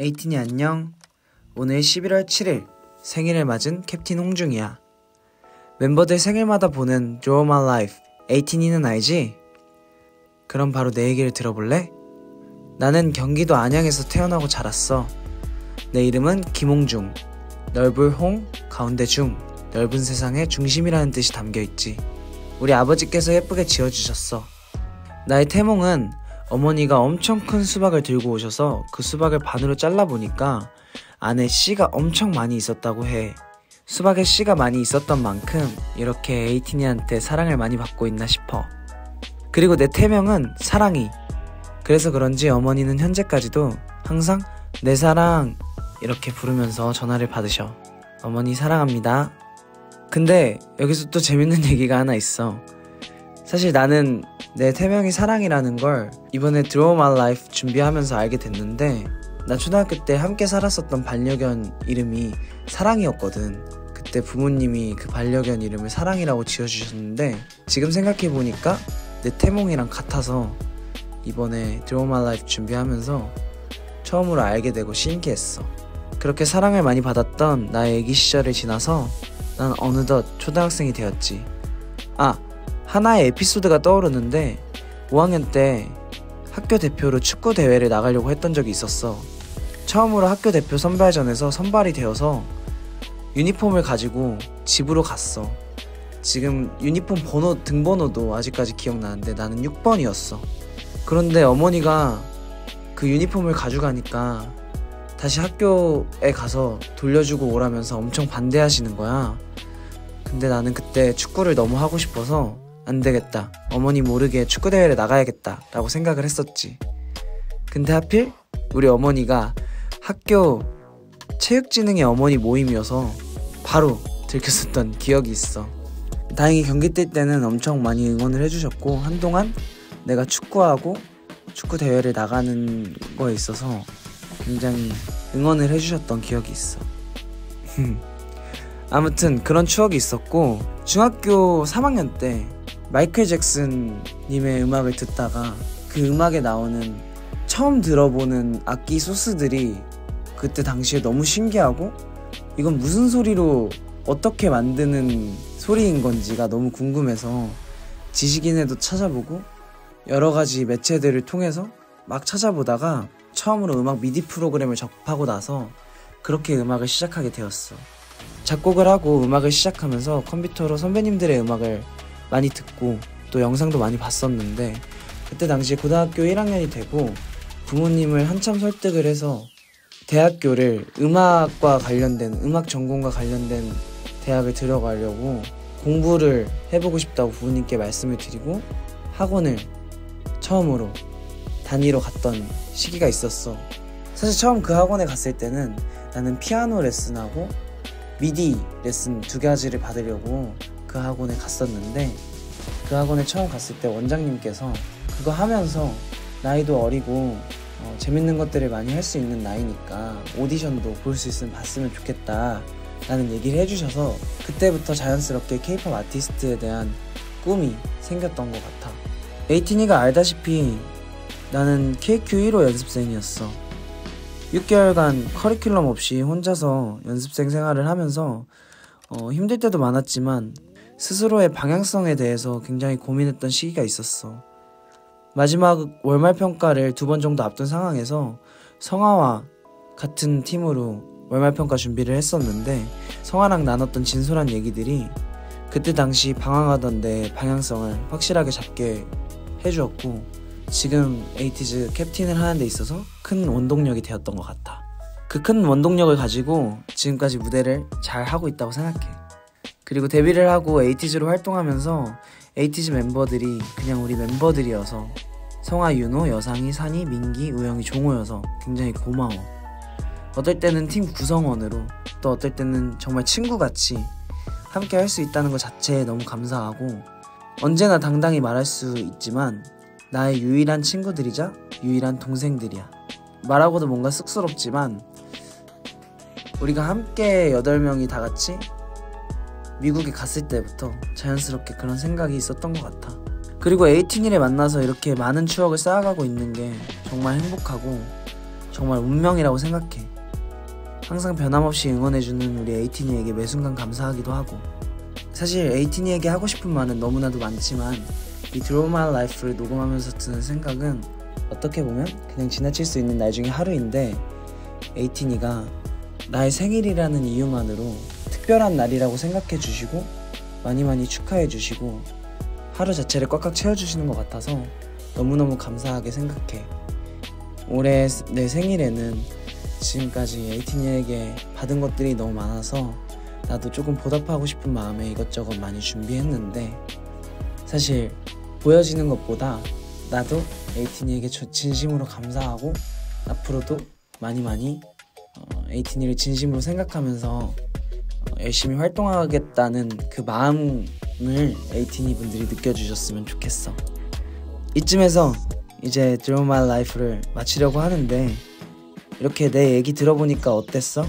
에이틴이 안녕. 오늘 11월 7일 생일을 맞은 캡틴 홍중이야. 멤버들 생일마다 보는 Draw My Life 에이틴이는 알지? 그럼 바로 내 얘기를 들어볼래? 나는 경기도 안양에서 태어나고 자랐어. 내 이름은 김홍중. 넓을 홍, 가운데 중, 넓은 세상의 중심이라는 뜻이 담겨 있지. 우리 아버지께서 예쁘게 지어주셨어. 나의 태몽은 어머니가 엄청 큰 수박을 들고 오셔서 그 수박을 반으로 잘라보니까 안에 씨가 엄청 많이 있었다고 해. 수박에 씨가 많이 있었던 만큼 이렇게 에이티니한테 사랑을 많이 받고 있나 싶어. 그리고 내 태명은 사랑이. 그래서 그런지 어머니는 현재까지도 항상 내 사랑 이렇게 부르면서 전화를 받으셔. 어머니 사랑합니다. 근데 여기서 또 재밌는 얘기가 하나 있어. 사실 나는 내 태명이 사랑이라는 걸 이번에 Draw My Life 준비하면서 알게 됐는데 나 초등학교 때 함께 살았었던 반려견 이름이 사랑이었거든. 그때 부모님이 그 반려견 이름을 사랑이라고 지어주셨는데 지금 생각해보니까 내 태몽이랑 같아서 이번에 Draw My Life 준비하면서 처음으로 알게 되고 신기했어. 그렇게 사랑을 많이 받았던 나의 애기 시절을 지나서 난 어느덧 초등학생이 되었지. 아, 하나의 에피소드가 떠오르는데 5학년 때 학교 대표로 축구 대회를 나가려고 했던 적이 있었어. 처음으로 학교 대표 선발전에서 선발이 되어서 유니폼을 가지고 집으로 갔어. 지금 유니폼 번호 등번호도 아직까지 기억나는데 나는 6번이었어. 그런데 어머니가 그 유니폼을 가져가니까 다시 학교에 가서 돌려주고 오라면서 엄청 반대하시는 거야. 근데 나는 그때 축구를 너무 하고 싶어서 안 되겠다. 어머니 모르게 축구대회를 나가야겠다. 라고 생각을 했었지. 근데 하필 우리 어머니가 학교 체육진흥의 어머니 모임이어서 바로 들켰었던 기억이 있어. 다행히 경기 뛸 때는 엄청 많이 응원을 해주셨고, 한동안 내가 축구하고 축구 대회를 나가는 거에 있어서 굉장히 응원을 해주셨던 기억이 있어. 아무튼 그런 추억이 있었고 중학교 3학년 때 마이클 잭슨 님의 음악을 듣다가 그 음악에 나오는 처음 들어보는 악기 소스들이 그때 당시에 너무 신기하고 이건 무슨 소리로 어떻게 만드는 소리인 건지가 너무 궁금해서 지식인에도 찾아보고 여러 가지 매체들을 통해서 막 찾아보다가 처음으로 음악 미디 프로그램을 접하고 나서 그렇게 음악을 시작하게 되었어. 작곡을 하고 음악을 시작하면서 컴퓨터로 선배님들의 음악을 많이 듣고 또 영상도 많이 봤었는데 그때 당시 고등학교 1학년이 되고 부모님을 한참 설득을 해서 대학교를 음악과 관련된 음악 전공과 관련된 대학을 들어가려고 공부를 해보고 싶다고 부모님께 말씀을 드리고 학원을 처음으로 다니러 갔던 시기가 있었어. 사실 처음 그 학원에 갔을 때는 나는 피아노 레슨하고 미디 레슨 두 가지를 받으려고 그 학원에 갔었는데 그 학원에 처음 갔을 때 원장님께서 그거 하면서 나이도 어리고 어, 재밌는 것들을 많이 할 수 있는 나이니까 오디션도 볼 수 있으면 봤으면 좋겠다 라는 얘기를 해주셔서 그때부터 자연스럽게 케이팝 아티스트에 대한 꿈이 생겼던 것 같아. 에이티니가 알다시피 나는 KQ 1호 연습생이었어. 6개월간 커리큘럼 없이 혼자서 연습생 생활을 하면서 어, 힘들 때도 많았지만 스스로의 방향성에 대해서 굉장히 고민했던 시기가 있었어. 마지막 월말 평가를 두 번 정도 앞둔 상황에서 성아와 같은 팀으로 월말 평가 준비를 했었는데 성아랑 나눴던 진솔한 얘기들이 그때 당시 방황하던 내 방향성을 확실하게 잡게 해주었고 지금 에이티즈 캡틴을 하는 데 있어서 큰 원동력이 되었던 것 같아. 그 큰 원동력을 가지고 지금까지 무대를 잘 하고 있다고 생각해. 그리고 데뷔를 하고 에이티즈로 활동하면서 에이티즈 멤버들이 그냥 우리 멤버들이어서 성아, 윤호, 여상이, 산이, 민기, 우영이, 종호여서 굉장히 고마워. 어떨 때는 팀 구성원으로 또 어떨 때는 정말 친구같이 함께 할 수 있다는 것 자체에 너무 감사하고 언제나 당당히 말할 수 있지만 나의 유일한 친구들이자 유일한 동생들이야. 말하고도 뭔가 쑥스럽지만 우리가 함께 8명이 다 같이 미국에 갔을 때부터 자연스럽게 그런 생각이 있었던 것 같아. 그리고 에이틴일에 만나서 이렇게 많은 추억을 쌓아가고 있는 게 정말 행복하고 정말 운명이라고 생각해. 항상 변함없이 응원해주는 우리 에이티니에게 매 순간 감사하기도 하고. 사실 에이티니에게 하고 싶은 말은 너무나도 많지만 이 Draw My Life를 녹음하면서 드는 생각은 어떻게 보면 그냥 지나칠 수 있는 날 중에 하루인데 에이티니가 나의 생일이라는 이유만으로 특별한 날이라고 생각해 주시고 많이 많이 축하해 주시고 하루 자체를 꽉꽉 채워 주시는 것 같아서 너무너무 감사하게 생각해. 올해 내 생일에는 지금까지 에이티니에게 받은 것들이 너무 많아서 나도 조금 보답하고 싶은 마음에 이것저것 많이 준비했는데 사실 보여지는 것보다 나도 에이티니에게 진심으로 감사하고 앞으로도 많이 많이 어, 에이티니를 진심으로 생각하면서 어, 열심히 활동하겠다는 그 마음을 에이티니 분들이 느껴주셨으면 좋겠어. 이쯤에서 이제 Draw My Life를 마치려고 하는데 이렇게 내 얘기 들어보니까 어땠어?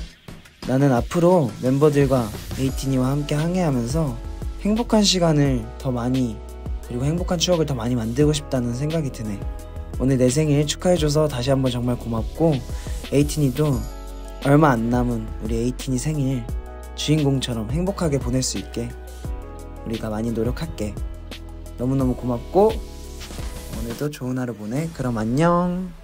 나는 앞으로 멤버들과 에이티니와 함께 항해하면서 행복한 시간을 더 많이 그리고 행복한 추억을 더 많이 만들고 싶다는 생각이 드네. 오늘 내 생일 축하해줘서 다시 한번 정말 고맙고 에이티니도 얼마 안 남은 우리 에이티니 생일 주인공처럼 행복하게 보낼 수 있게 우리가 많이 노력할게. 너무너무 고맙고 오늘도 좋은 하루 보내. 그럼 안녕.